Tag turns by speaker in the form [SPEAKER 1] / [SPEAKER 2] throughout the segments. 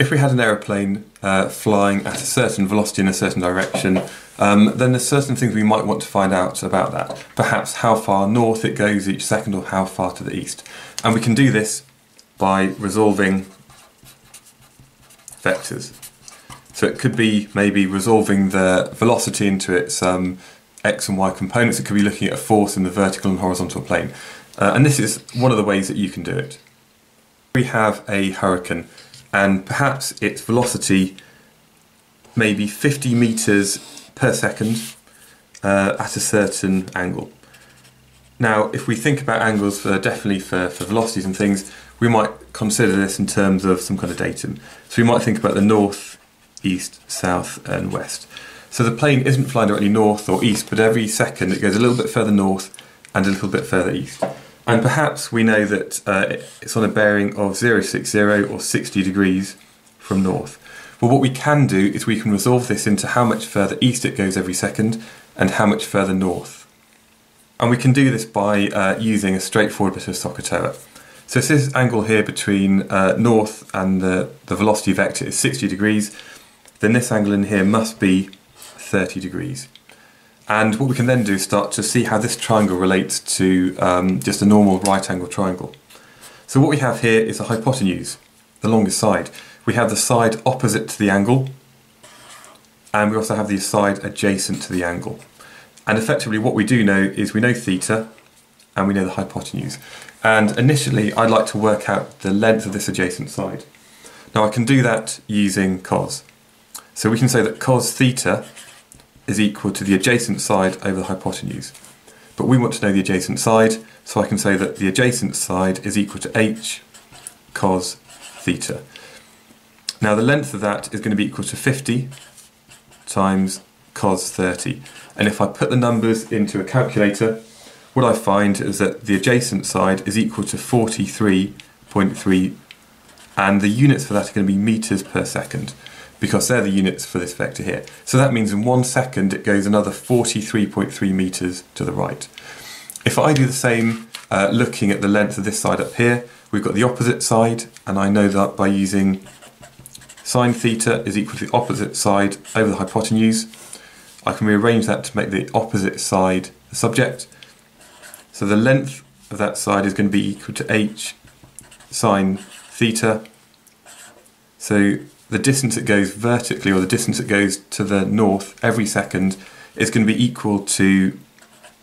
[SPEAKER 1] if we had an aeroplane uh, flying at a certain velocity in a certain direction, um, then there's certain things we might want to find out about that. Perhaps how far north it goes each second or how far to the east. And we can do this by resolving vectors. So it could be maybe resolving the velocity into its um, x and y components. It could be looking at a force in the vertical and horizontal plane. Uh, and this is one of the ways that you can do it. We have a hurricane and perhaps its velocity may be 50 meters per second uh, at a certain angle. Now, if we think about angles for definitely for, for velocities and things, we might consider this in terms of some kind of datum. So we might think about the north, east, south, and west. So the plane isn't flying directly north or east, but every second it goes a little bit further north and a little bit further east. And perhaps we know that uh, it's on a bearing of 060 or 60 degrees from north. But what we can do is we can resolve this into how much further east it goes every second and how much further north. And we can do this by uh, using a straightforward bit of SOHCAHTOA. So if this angle here between uh, north and the, the velocity vector is 60 degrees, then this angle in here must be 30 degrees. And what we can then do is start to see how this triangle relates to um, just a normal right angle triangle. So what we have here is a hypotenuse, the longest side. We have the side opposite to the angle, and we also have the side adjacent to the angle. And effectively what we do know is we know theta, and we know the hypotenuse. And initially, I'd like to work out the length of this adjacent side. Now I can do that using cos. So we can say that cos theta is equal to the adjacent side over the hypotenuse. But we want to know the adjacent side, so I can say that the adjacent side is equal to h cos theta. Now the length of that is going to be equal to 50 times cos 30. And if I put the numbers into a calculator, what I find is that the adjacent side is equal to 43.3 and the units for that are going to be meters per second because they're the units for this vector here. So that means in one second it goes another 43.3 meters to the right. If I do the same uh, looking at the length of this side up here, we've got the opposite side and I know that by using sine theta is equal to the opposite side over the hypotenuse. I can rearrange that to make the opposite side the subject so the length of that side is going to be equal to h sine theta. So the distance it goes vertically, or the distance it goes to the north every second, is going to be equal to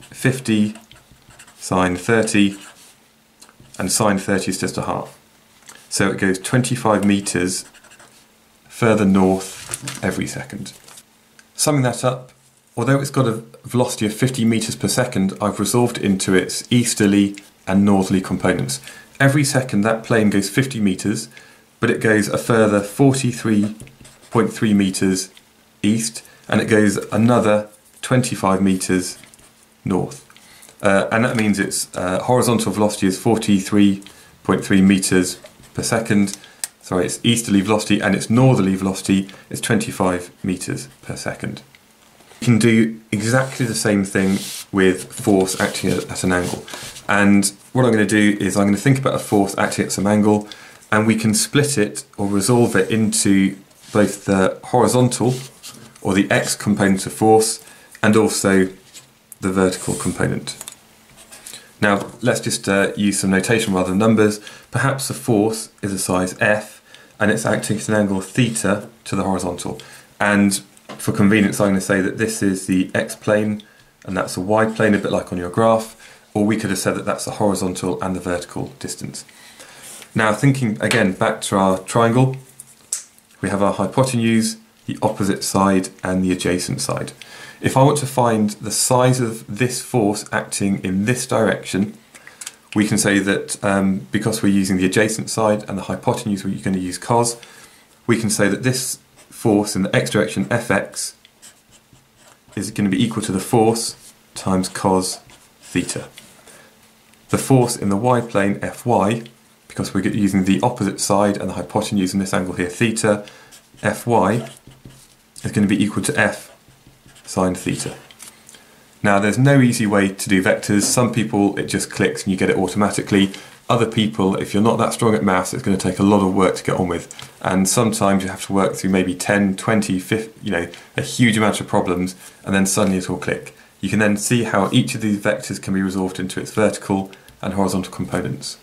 [SPEAKER 1] 50 sine 30, and sine 30 is just a half. So it goes 25 metres further north every second. Summing that up, Although it's got a velocity of 50 meters per second, I've resolved into its easterly and northerly components. Every second that plane goes 50 meters, but it goes a further 43.3 meters east, and it goes another 25 meters north. Uh, and that means its uh, horizontal velocity is 43.3 meters per second. Sorry, its easterly velocity and its northerly velocity is 25 meters per second You can do exactly the same thing with force acting at an angle. And what I'm going to do is I'm going to think about a force acting at some angle and we can split it or resolve it into both the horizontal or the x component of force and also the vertical component. Now let's just uh, use some notation rather than numbers. Perhaps the force is a size f and it's acting at an angle theta to the horizontal. And for convenience, I'm going to say that this is the x-plane and that's a y-plane, a bit like on your graph, or we could have said that that's the horizontal and the vertical distance. Now thinking again back to our triangle, we have our hypotenuse, the opposite side and the adjacent side. If I want to find the size of this force acting in this direction, we can say that um, because we're using the adjacent side and the hypotenuse we're going to use cos, we can say that this force in the x direction fx is going to be equal to the force times cos theta. The force in the y plane fy, because we're using the opposite side and the hypotenuse in this angle here theta, fy is going to be equal to f sine theta. Now there's no easy way to do vectors. Some people it just clicks and you get it automatically, other people, if you're not that strong at maths, it's going to take a lot of work to get on with. And sometimes you have to work through maybe 10, 20, 50, you know, a huge amount of problems, and then suddenly it will click. You can then see how each of these vectors can be resolved into its vertical and horizontal components.